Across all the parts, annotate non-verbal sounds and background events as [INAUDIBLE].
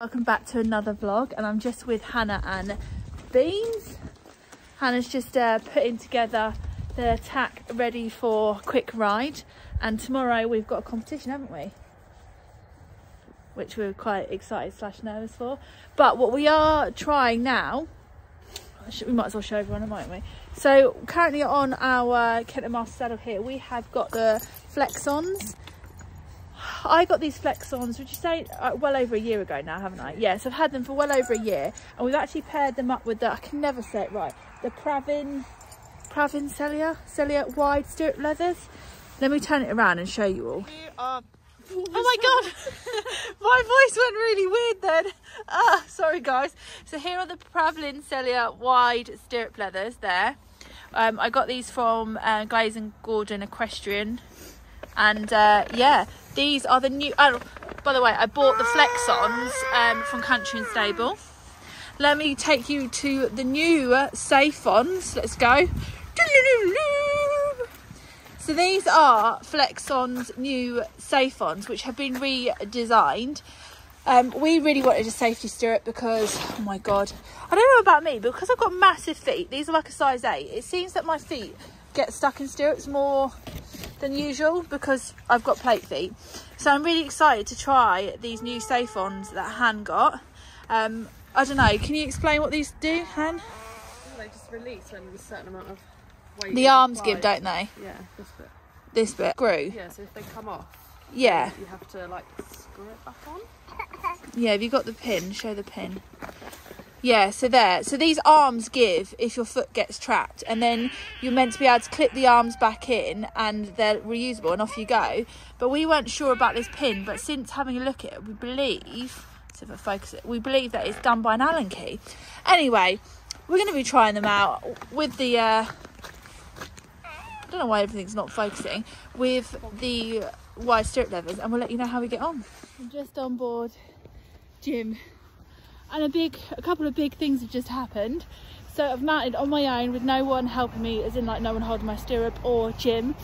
Welcome back to another vlog and I'm just with Hannah and Beans. Hannah's just uh, putting together the tack ready for quick ride and tomorrow we've got a competition haven't we? Which we're quite excited slash nervous for. But what we are trying now, we might as well show everyone mightn't we? So currently on our Kenton Master saddle here we have got the Flex-Ons I got these Flex-Ons, would you say, uh, well over a year ago now, haven't I? Yes, I've had them for well over a year. And we've actually paired them up with the, I can never say it right, the Pravin, Pravin Celia, Celia wide stirrup leathers. Let me turn it around and show you all. oh my god [LAUGHS] [LAUGHS] my voice went really weird then [LAUGHS] ah sorry guys so here are the Pravin Celia wide stirrup leathers there um, I got these from uh, Glaze and Gordon Equestrian and uh, yeah these are the new oh by the way i bought the Flex-Ons um, from country and stable. Let me take you to the new safe-ons let's go. [LAUGHS] So these are Flex-Ons new safe-ons which have been redesigned. Um, we really wanted a safety stirrup because oh my god i don't know about me because i've got massive feet these are like a size 8 it seems that my feet get stuck in stirrups more than usual because I've got plate feet. So I'm really excited to try these new safe-ons that Han got. Um, I don't know, can you explain what these do, Han? Well, they just release when a certain amount of weight. The arms applied. give, don't they? Yeah, this bit. This bit? Screw? Yeah, so if they come off, yeah, you have to like screw it back on. Yeah, have you got the pin? Show the pin. Yeah, so there. So these arms give if your foot gets trapped, and then you're meant to be able to clip the arms back in, and they're reusable, and off you go. But we weren't sure about this pin, but since having a look at it, we believe. So if I focus it, we believe that it's done by an Allen key. Anyway, we're going to be trying them out with the. Uh, I don't know why everything's not focusing with the wide stirrup leathers, and we'll let you know how we get on. I'm just on board Jim and a big a couple of big things have just happened. So I've mounted on my own with no one helping me as in like no one holding my stirrup or Jim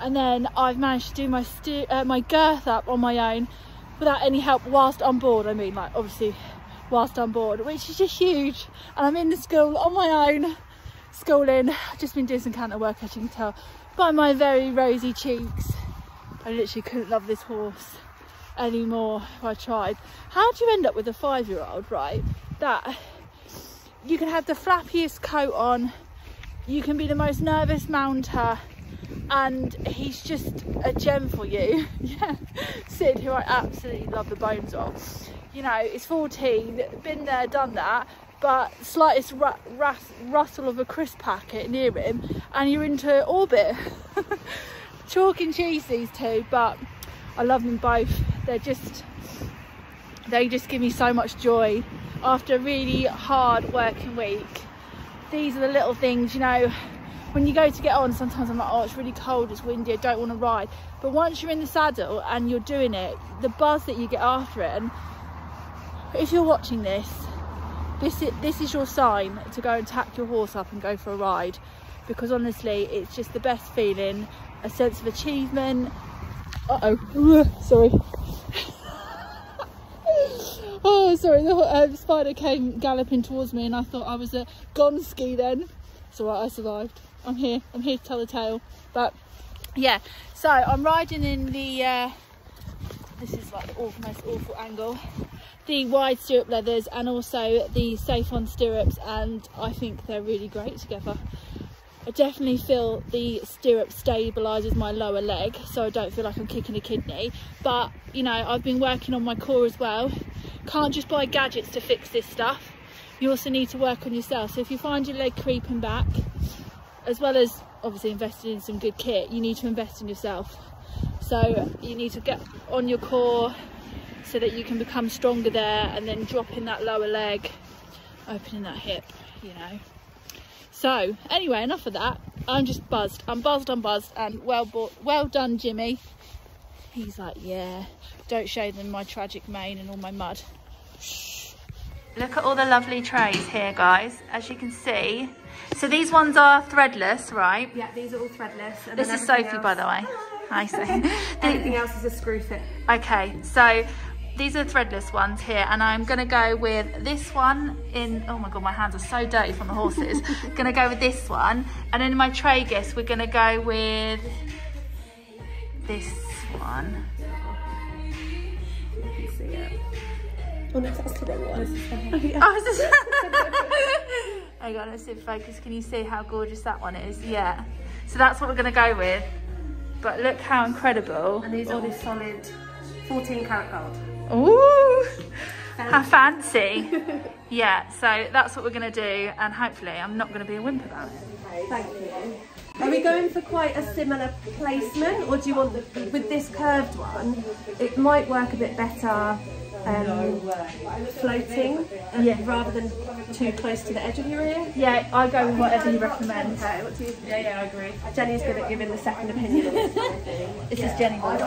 and then I've managed to do my uh, my girth up on my own without any help whilst on board I mean like obviously whilst on board which is just huge. And I'm in the school on my own schooling. I've just been doing some canter work as you can tell by my very rosy cheeks. I literally couldn't love this horse anymore I tried. How do you end up with a five-year-old, right? That you can have the flappiest coat on, you can be the most nervous mounter, and he's just a gem for you. [LAUGHS] yeah, Sid, who I absolutely love the bones of. You know, he's 14, been there, done that, but slightest rustle of a crisp packet near him, and you're into orbit. [LAUGHS] Chalk and cheese, these two, but I love them both they're just they just give me so much joy after a really hard working week. These are the little things you know when you go to get on sometimes i'm like oh it's really cold it's windy i don't want to ride. But once you're in the saddle and you're doing it the buzz that you get after it and if you're watching this this is, this is your sign to go and tack your horse up and go for a ride because honestly it's just the best feeling a sense of achievement. Uh-oh [LAUGHS] sorry oh sorry the um, spider came galloping towards me and I thought I was a gonski then. It's alright I survived. I'm here I'm here to tell the tale. But yeah so I'm riding in the uh, this is like the awful, most awful angle. The wide stirrup leathers and also the safe-on stirrups and I think they're really great together. I definitely feel the stirrup stabilises my lower leg so I don't feel like I'm kicking a kidney. But you know I've been working on my core as well can't just buy gadgets to fix this stuff. You also need to work on yourself. So if you find your leg creeping back as well as obviously investing in some good kit you need to invest in yourself. So you need to get on your core so that you can become stronger there and then dropping that lower leg opening that hip you know. So anyway enough of that. I'm just buzzed. I'm buzzed i'm buzzed and well bought well done jimmy. He's like yeah don't show them my tragic mane and all my mud. Look at all the lovely trays here guys as you can see. So these ones are threadless right? Yeah these are all threadless. This is sophie else. by the way. I see anything else is a screw fit. Okay so these are threadless ones here and I'm gonna go with this one in oh my god my hands are so dirty from the horses. [LAUGHS] Gonna go with this one and in my tragus we're gonna go with this one Oh no, that's the wrong one. oh, is this [LAUGHS] hang on let's see if focus can you see how gorgeous that one is yeah so that's what we're gonna go with but look how incredible And these are all these solid 14 karat gold. Ooh, how fancy. [LAUGHS] yeah, so that's what we're going to do and hopefully I'm not going to be a wimp about it. Thank you. Are we going for quite a similar placement or do you want, the, with this curved one, it might work a bit better um, floating Yeah. rather than too close to the edge of your ear? Yeah, I go with whatever you recommend. Okay, what do you Yeah, yeah, I agree. Jenny's good at giving the second opinion. [LAUGHS] This is Jenny, by [LAUGHS]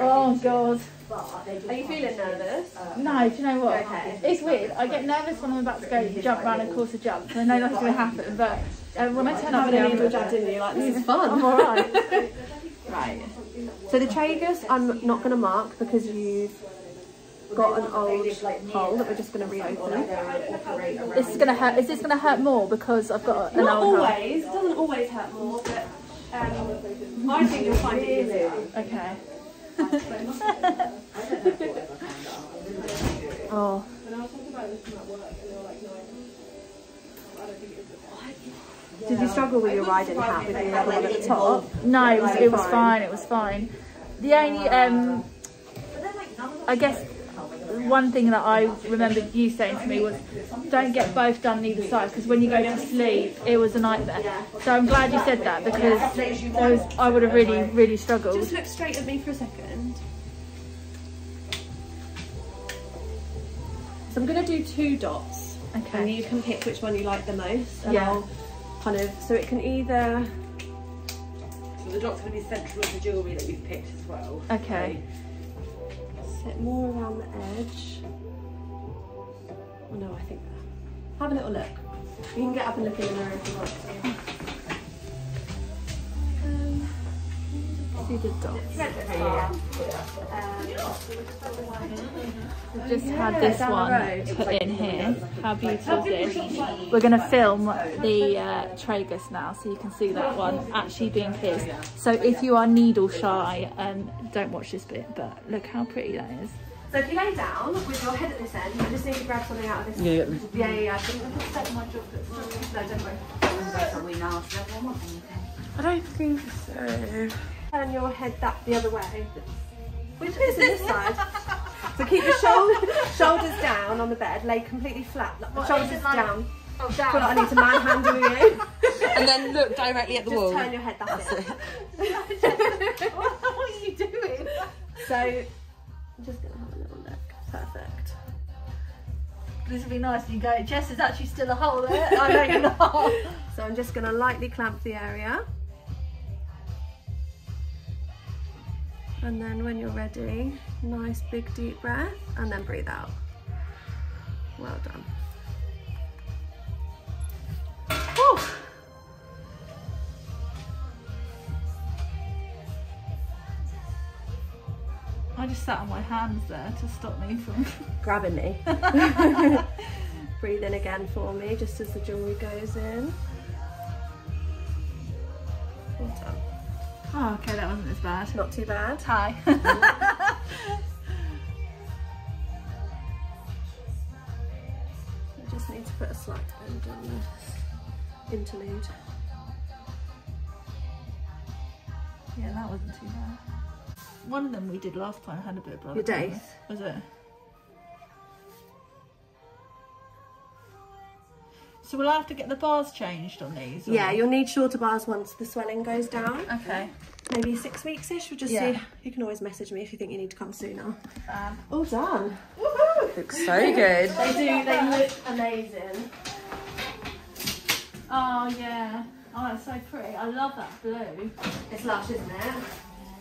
oh, God. Are you feeling nervous? No, do you know what? Okay. It's weird. I get nervous when I'm about to go jump around a course of jumps. and I know that's going to happen, but uh, when I turn up Having here, an I'm evil jab, didn't you? Like, this is fun. I'm all [LAUGHS] right. right. So the tragus, I'm not going to mark because you've got an old hole that we're just going to reopen. This is going to hurt. Is this going to hurt more because I've got an Not old hole? always. It doesn't always hurt more, but um, [LAUGHS] I think you'll find it easier. Okay. oh. Did you struggle with your riding hat with the level at the top? No, it was, it was fine. It was fine. The only, um, I guess, one thing that I remember you saying to me was, don't get both done on either side because when you go to sleep, it was a nightmare. So I'm glad you said that because there was, I would have really, really struggled. Just look straight at me for a second. So I'm going to do two dots. And you can pick which one you like the most. And Yeah. I'll kind of, so it can either, So the dot's going to be central of the jewellery that you've picked as well. Okay. sit more around the edge. Oh no, I think, have a little look. You can get up and look in the mirror if you want to. You did dots. We've just had this one put in here. How beautiful is this? We're going to film the uh, tragus now so you can see that one actually being pierced. So if you are needle shy, um, don't watch this bit, but look how pretty that is. So if you lay down with your head at this end, you just need to grab something out of this. Yeah, Yeah, yeah, yeah. I think I've set my chocolate. No, don't worry. I don't think so. Turn your head that the other way. Which [LAUGHS] is this side. So keep your shoulder, [LAUGHS] shoulders down on the bed, lay completely flat. What, shoulders like- down. Oh, I feel like I need to manhandle you. And then look directly at the Just wall. turn your head, that's it. [LAUGHS] what are you doing? So I'm just gonna have a little look. Perfect. This would be nice. You go, Jess, is actually still a hole there. I know you're not. So I'm just gonna lightly clamp the area. And then when you're ready, nice big deep breath and then breathe out. Well done. Whew. I just sat on my hands there to stop me from. [LAUGHS] Grabbing me. [LAUGHS] breathe in again for me just as the jewellery goes in. Well done. Oh, okay, that wasn't as bad. Not too bad. Hi. I [LAUGHS] just need to put a slight end on this interlude. yeah, that wasn't too bad. One of them we did last time had a bit of blood. Your days? Was it? So we'll have to get the bars changed on these. or- Yeah, you'll need shorter bars once the swelling goes down. Okay. Maybe six weeks ish. We'll just Yeah. see. You can always message me if you think you need to come sooner. Um, All done. Looks so good. They do. They look amazing. oh yeah. Oh, it's so pretty. I love that blue. It's lush, isn't it?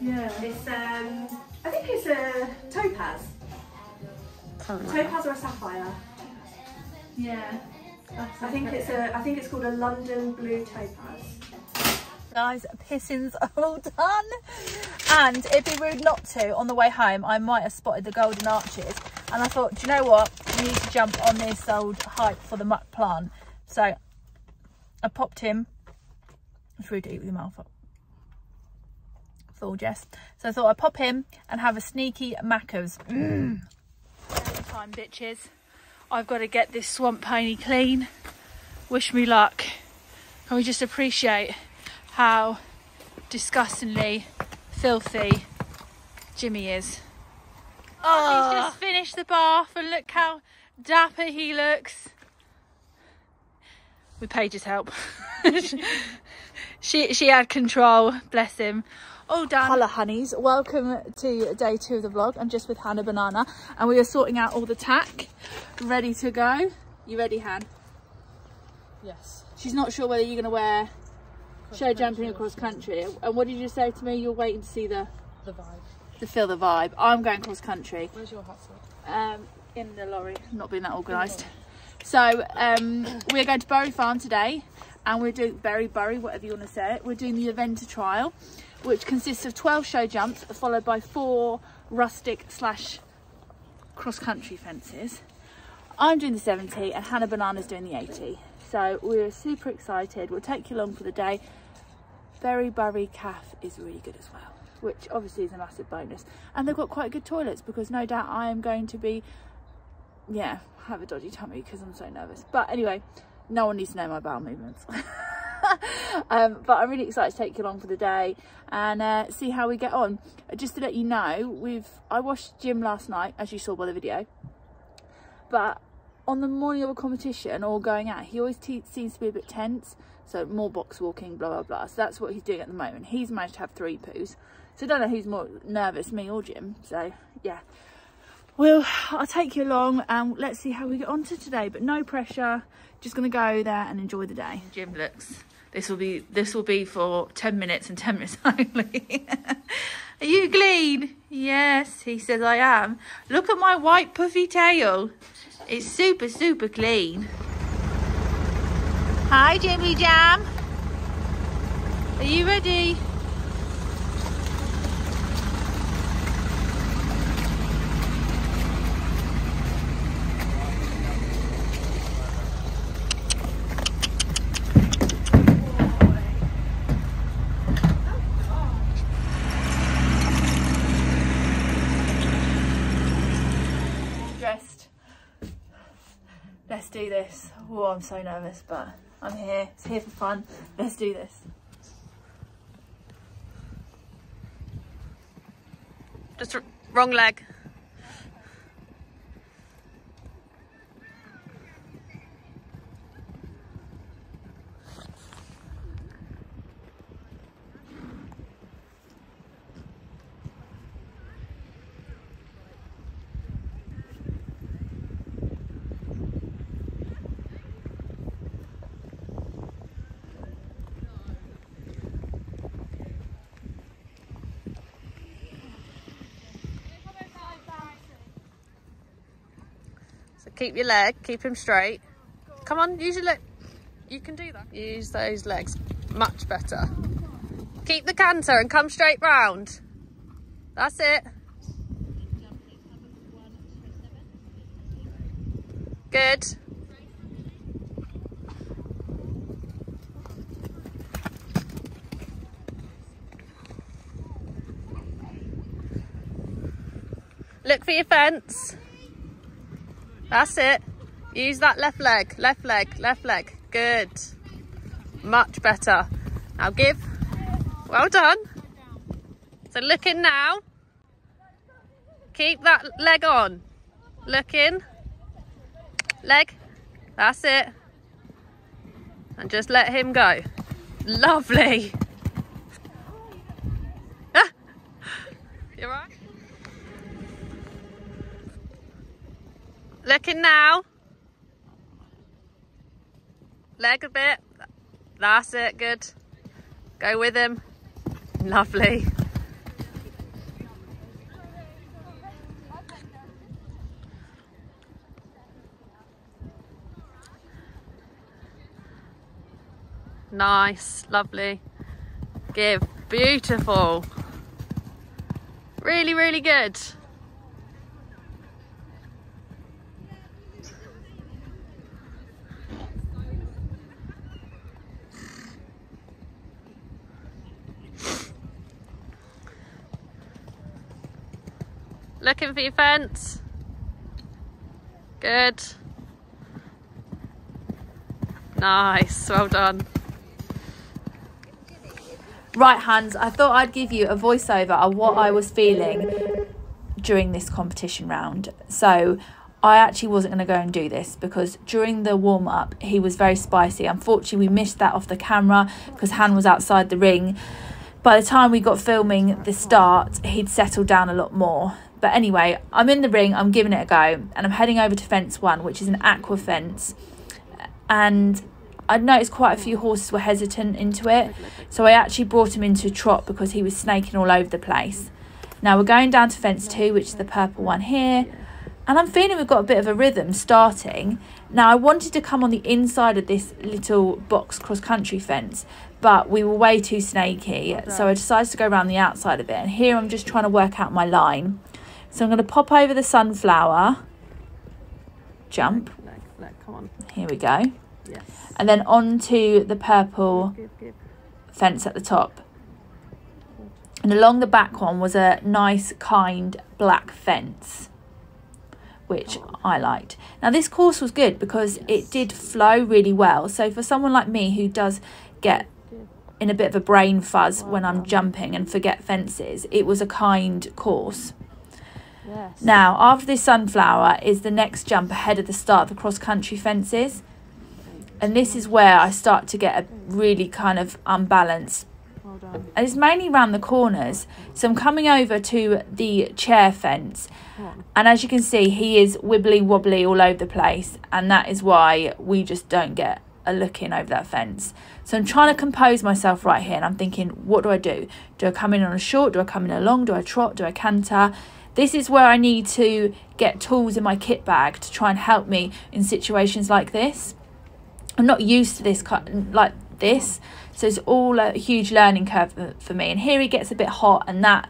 Yeah. It's um. I think it's a topaz. Topaz or a sapphire. Yeah. I think it's a. I think it's called a London blue topaz. guys pissings [LAUGHS] all done And it'd be rude not to. On the way home, I might have spotted the golden arches. And I thought, do you know what? We need to jump on this old hype for the muck plant. So I popped him. It's rude to eat with your mouth up. Full Jess. So I thought I'd pop him and have a sneaky Macca's. Mm. Time, bitches. I've got to get this swamp pony clean. Wish me luck. And we just appreciate how disgustingly filthy Jimmy is? Oh, he's ah. just finished the bath and look how dapper he looks. With Paige's help. [LAUGHS] she she had control, bless him. Oh, Dan. Hello, honeys. Welcome to day two of the vlog. I'm just with Hannah Banana and we are sorting out all the tack. Ready to go. You ready, Han? Yes. She's not sure whether you're going to wear show jumping across country. And what did you say to me? You're waiting to see the... The vibe. To feel the vibe. I'm going cross country. Where's your hat Um, in the lorry. Not being that organised. So, um, we're going to Bury Farm today. And we're doing Berry Bury, whatever you want to say it. We're doing the eventer trial which consists of 12 show jumps followed by four rustic slash cross country fences. I'm doing the 70 and Hannah Banana's doing the 80. So we're super excited. We'll take you along for the day. Berry Bury Calf is really good as well, which obviously is a massive bonus. And they've got quite good toilets because no doubt I am going to be, yeah, have a dodgy tummy because I'm so nervous. But anyway, no one needs to know my bowel movements. [LAUGHS] [LAUGHS] um, but I'm really excited to take you along for the day and uh, see how we get on. Just to let you know, we've I washed Jim last night, as you saw by the video, but on the morning of a competition or going out, he always seems to be a bit tense. So more box walking, blah, blah, blah. So that's what he's doing at the moment. He's managed to have three poos. So I don't know who's more nervous, me or Jim. So yeah, well, I'll take you along and let's see how we get on to today. But no pressure, just gonna go there and enjoy the day. Jim looks this will be this will be for 10 minutes and 10 minutes [LAUGHS] only. Are you clean? Yes, he says I am. Look at my white puffy tail. It's super, super clean. Hi, Jimmy Jam. Are you ready? do this. I'm so nervous, but I'm here. It's here for fun. Let's do this. Just wrong leg. Keep your leg, keep him straight. Come on, use your leg. You can do that. Use those legs. Much better. Keep the canter and come straight round. That's it. Good. Look for your fence. That's it. Use that left leg, left leg, left leg. Good. Much better. Now give. Well done. So looking now. Keep that leg on. Looking. Leg. That's it. And just let him go. Lovely. Looking now. Leg a bit. That's it, good. Go with him. Lovely. Nice, lovely. Give, beautiful. Really, really good. Looking for your fence. Good. Nice, well done. Right, Hans, I thought I'd give you a voiceover of what I was feeling during this competition round. So, I actually wasn't going to go and do this because during the warm up, he was very spicy. Unfortunately, we missed that off the camera because Han was outside the ring. By the time we got filming the start, he'd settled down a lot more. But anyway, I'm in the ring, I'm giving it a go, and I'm heading over to fence one, which is an aqua fence. And I'd noticed quite a few horses were hesitant into it, so I actually brought him into a trot because he was snaking all over the place. Now we're going down to fence two, which is the purple one here, and I'm feeling we've got a bit of a rhythm starting. Now I wanted to come on the inside of this little box cross country fence, but we were way too snaky, so I decided to go around the outside of it. And here I'm just trying to work out my line. So I'm going to pop over the sunflower, jump. Come on. Here we go. Yes. And then onto the purple fence at the top. And along the back one was a nice, kind black fence, which I liked. Now, this course was good because it did flow really well. So, for someone like me who does get in a bit of a brain fuzz when I'm jumping and forget fences, it was a kind course. Yes. Now, after this sunflower is the next jump ahead of the start of the cross country fences. And this is where I start to get a really kind of unbalanced. Well. And it's mainly around the corners. So I'm coming over to the chair fence. And as you can see, he is wibbly wobbly all over the place. And that is why we just don't get a look in over that fence. So I'm trying to compose myself right here. And I'm thinking, what do I do? Do I come in on a short? Do I come in a long? Do I trot? Do I canter? This is where I need to get tools in my kit bag to try and help me in situations like this. I'm not used to this like this, so it's all a huge learning curve for- for me. And here he gets a bit hot, and that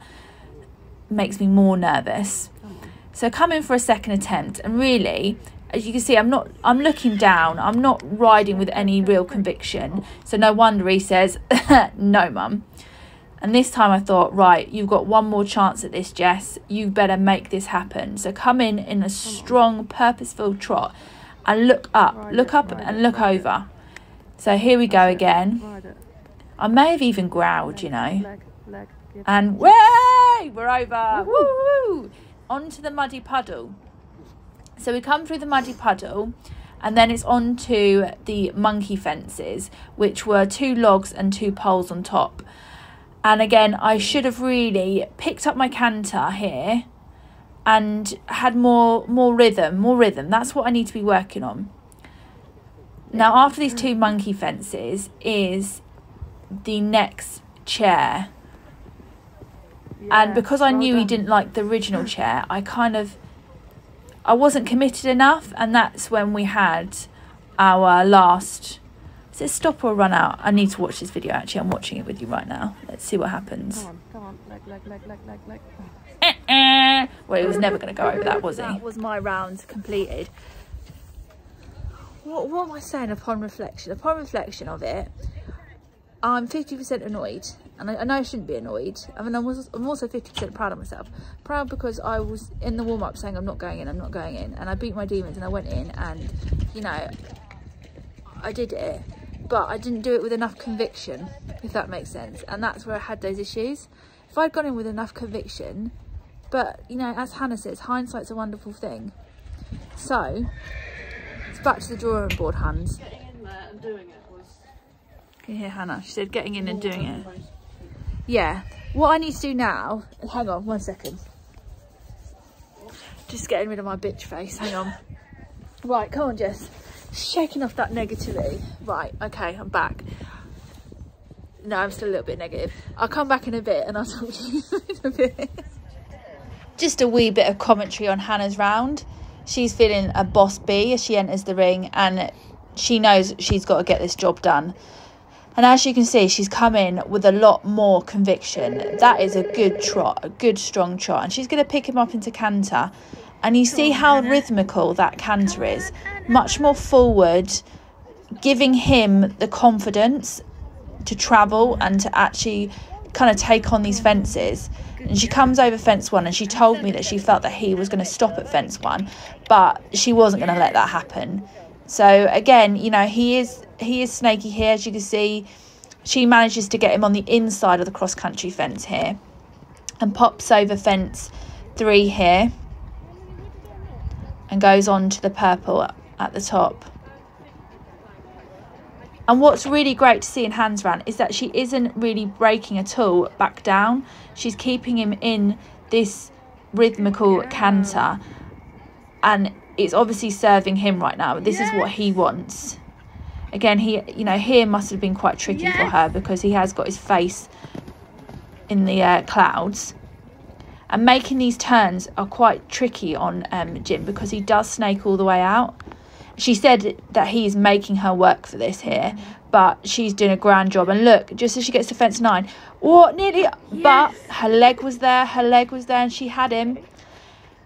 makes me more nervous. So come in for a second attempt, and really, as you can see, I'm not. I'm looking down. I'm not riding with any real conviction. So no wonder he says, [LAUGHS] "No, mum." And this time I thought, right, you've got one more chance at this, Jess. You better make this happen. So come in in a strong, purposeful trot and look up, Ride look it, up and it, look it. over. So here we go again. I may have even growled, you know. Leg, leg. And way, we're over. Woo! Onto the muddy puddle. So we come through the muddy puddle, and then it's on to the monkey fences, which were two logs and two poles on top. And again, I should have really picked up my canter here and had more more rhythm, more rhythm. That's what I need to be working on. Now, after these two monkey fences is the next chair and because I well knew he didn't like the original [LAUGHS] chair, I kind of I wasn't committed enough, and that's when we had our last. Is it stop or run out? I need to watch this video. Actually, I'm watching it with you right now. Let's see what happens. Come on, come on. Leg, leg, leg, leg, leg, leg. Eh-eh. Well, he was never going to go over that, was he? That was my round completed. What, what am I saying upon reflection? Upon reflection of it, I'm 50% annoyed. And I, I know I shouldn't be annoyed. I mean, I'm also, I'm also 50% proud of myself. Proud because I was in the warm-up saying I'm not going in, I'm not going in. And I beat my demons and I went in and, you know, I did it. But I didn't do it with enough conviction, if that makes sense. And that's where I had those issues. If I'd gone in with enough conviction, but, you know, as Hannah says, hindsight's a wonderful thing. So, it's back to the drawing board, Hans. Getting in there and doing it was. Can you hear Hannah? She said getting in and doing it. Yeah. What I need to do now, hang on one second. Just getting rid of my bitch face. Hang on. Right, come on, Jess. Shaking off that negativity. Right, okay, I'm back. No, I'm still a little bit negative. I'll come back in a bit and I'll [LAUGHS] talk to you in a bit. Just a wee bit of commentary on Hannah's round. She's feeling a boss bee as she enters the ring and she knows she's got to get this job done. And as you can see, she's come in with a lot more conviction. That is a good trot, a good strong trot. And she's going to pick him up into canter. And you see how rhythmical that canter is. Much more forward, giving him the confidence to travel and to actually kind of take on these fences. And she comes over fence one and she told me that she felt that he was going to stop at fence one, but she wasn't going to let that happen. So again, you know, he is he is snaky here, as you can see. She manages to get him on the inside of the cross country fence here and pops over fence three here and goes on to the purple at the top. And what's really great to see in Hansran is that she isn't really breaking at all back down. She's keeping him in this rhythmical canter. And it's obviously serving him right now. This is what he wants. Again, he, you know, here must have been quite tricky for her because he has got his face in the uh, clouds. And making these turns are quite tricky on um, Jim because he does snake all the way out she said that he's making her work for this here, mm. but she's doing a grand job. And look, just as she gets to fence nine, what nearly, yes. but her leg was there, her leg was there, and she had him.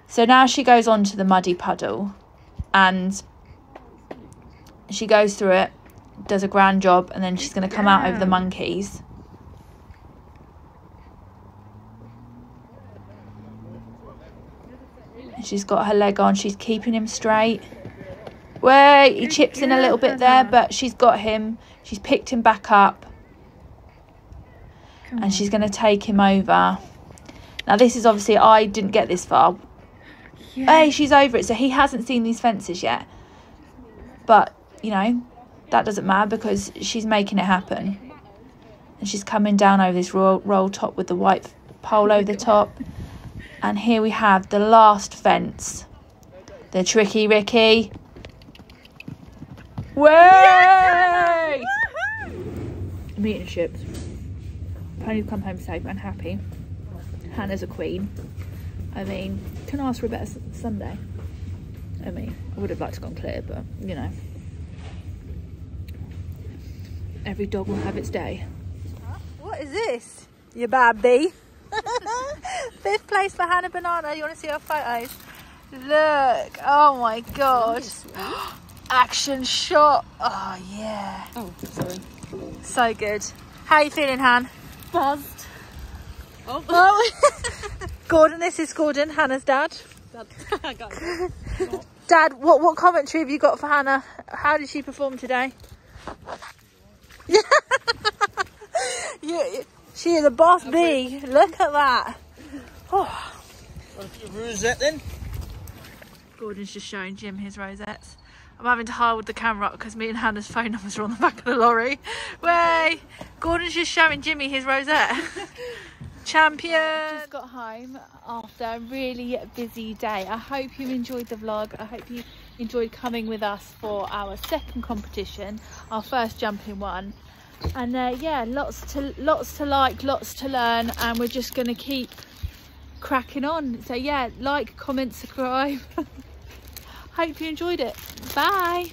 So now she goes on to the muddy puddle, and she goes through it, does a grand job, and then she's going to come out over the monkeys. She's got her leg on, she's keeping him straight. Wait, he chips in a little bit there, but she's got him. She's picked him back up. And she's going to take him over. Now, this is obviously, I didn't get this far. Hey, she's over it. So he hasn't seen these fences yet. But, you know, that doesn't matter because she's making it happen. And she's coming down over this roll, roll top with the white pole over the top. And here we have the last fence. The Tricky Ricky. Way! Meeting ships. Pony's come home safe and happy. Hannah's a queen. I mean, can ask for a better Sunday. I mean, I would have liked to gone clear, but you know. Every dog will have its day. What is this? You bad bee. [LAUGHS] Fifth place for Hannah Banana. You want to see our photos? Look. Oh my god. Action shot. Oh yeah. Oh, sorry. So good. How are you feeling, Han? Buzzed. Oh. oh. [LAUGHS] Gordon, this is Gordon, Hannah's dad. Dad. [LAUGHS] [LAUGHS] dad, what what commentary have you got for Hannah? How did she perform today? yeah, she is a boss bee. Look at that. Oh. rosette then? Gordon's just showing Jim his rosettes. I'm having to hold the camera up because me and Hannah's phone numbers are on the back of the lorry. Way! Gordon's just showing Jimmy his rosette. [LAUGHS] Champion! Just got home after a really busy day. I hope you enjoyed the vlog. I hope you enjoyed coming with us for our second competition, our first jumping one. And uh, yeah, lots to lots to like, lots to learn, and we're just gonna keep cracking on. So yeah, like, comment, subscribe. [LAUGHS] Hope you enjoyed it. Bye.